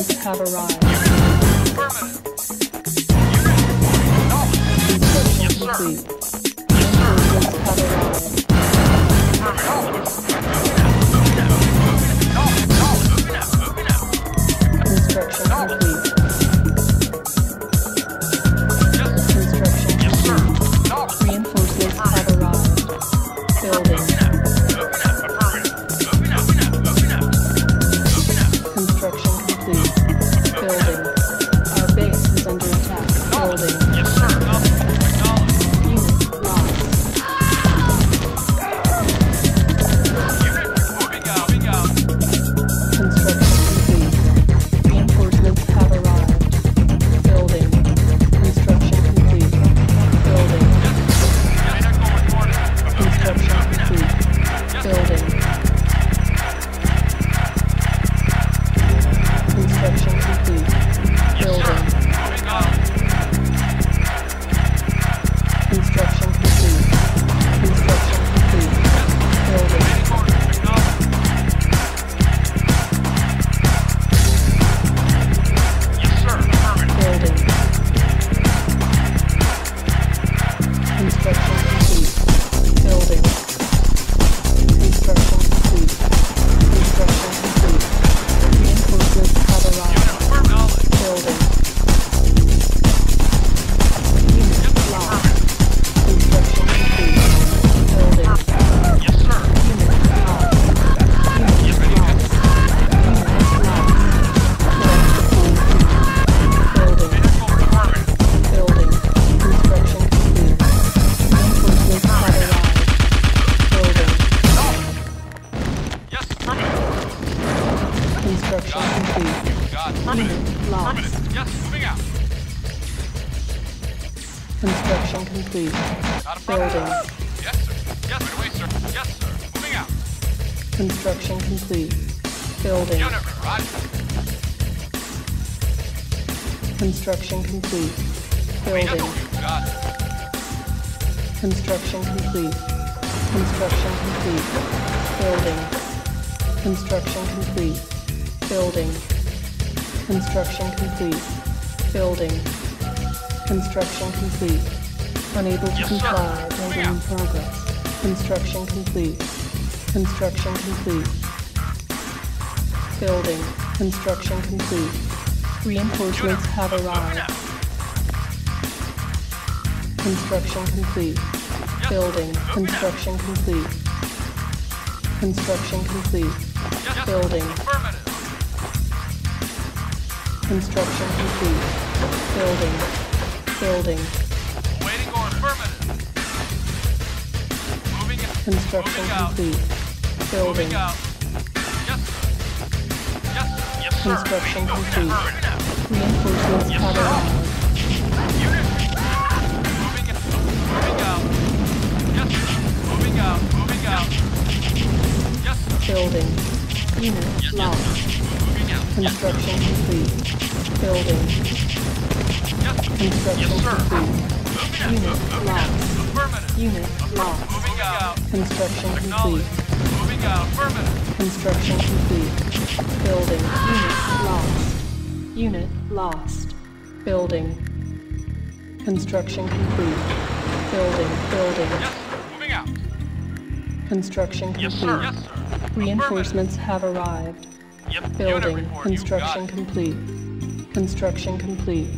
Reinforcements have arrived. Construction complete. Construction complete. Not a problem. Building. Yes, sir. Yes, right away, sir. Yes, sir. Moving out. Construction complete. Building. Unit. Construction complete. Building. you. Got it. Construction complete. Construction complete. Building. Construction complete. Building. Construction complete. Building. Construction complete. Unable to Yes, sir. comply. Building in progress. Construction complete. Construction complete. Building. Construction complete. Reinforcements have arrived. Construction complete. Building. Construction complete. Construction complete. Building. Construction complete. Building. Building. Waiting or affirmative. Moving in. Construction Moving out. complete. Building. Moving out. Yes, sir. Yes. Yes, sir. Construction Moving complete. Affirmative. Reinforcements Yes, out. Out. Out. Building. Unit Yes, lost. out. Yes. Construction complete. Building. Yes, sir. Construction Yes, complete. Unit Moving lost. Unit lost. Moving out. Construction complete. Moving out. Affirmative. Construction complete. Building. Unit lost. Unit lost. Building. Construction complete. Building. Building. Yes, sir. Moving out. Construction complete. Yes, sir. Reinforcements have arrived. Yep. Building. Construction complete. Construction complete.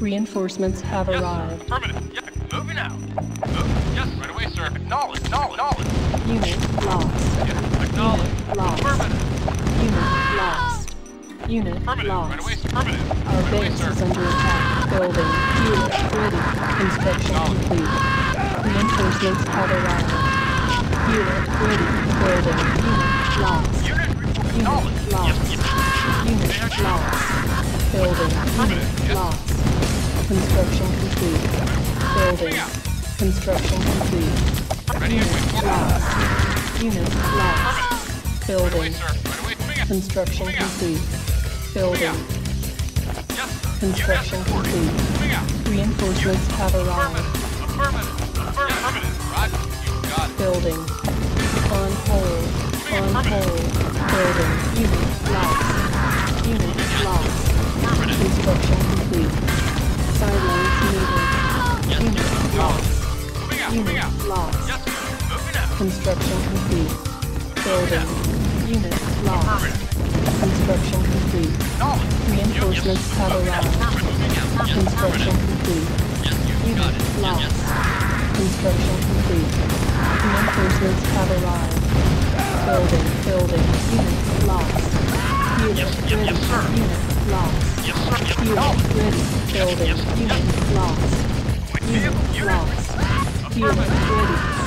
Reinforcements have Yes, sir. arrived. Affirmative. Yep. Moving out. Move. Yes, right away, sir. Acknowledge. Acknowledge. Acknowledge. Unit lost. Yes, acknowledge. Unit lost. Affirmative. Unit lost. Unit Affirmative. Right away, lost. sir. Affirmative. Our Right away, base sir. is under attack. Building. Unit ready. Construction complete. Reinforcements have arrived. Unit ready. Building. Unit lost. Unit lost. Unit lost. Building. Unit lost. Construction complete. Building. Construction complete. Ready and wait. Moving out. Lost. Unit lost. Building. away, sir. Right away. Moving out. Construction complete. Building. Construction complete. Reinforcements have arrived. Building. On hold. On hold. Building. Unit lost. Unit lost. Yes, sir. Moving out. Construction complete. Building. Unit lost. Construction complete. Reinforcements have arrived. Affirmative. Moving out. Construction complete. Yes, you got Unit lost. Construction complete. Reinforcements have arrived. Building, building, unit lost. Unit ready, unit lost. Yes, sir. Yes, Unit ready, building, unit lost. Unit lost. Unit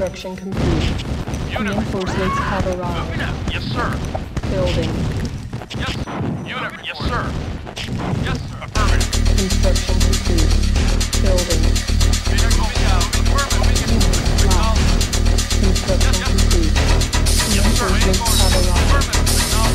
Construction complete. Reinforcements have arrived. Yes, sir. Building. Yes. Unit. Yes, sir. Yes, sir. Affirmative. Construction complete. Building. Construction complete. Reinforcements have arrived.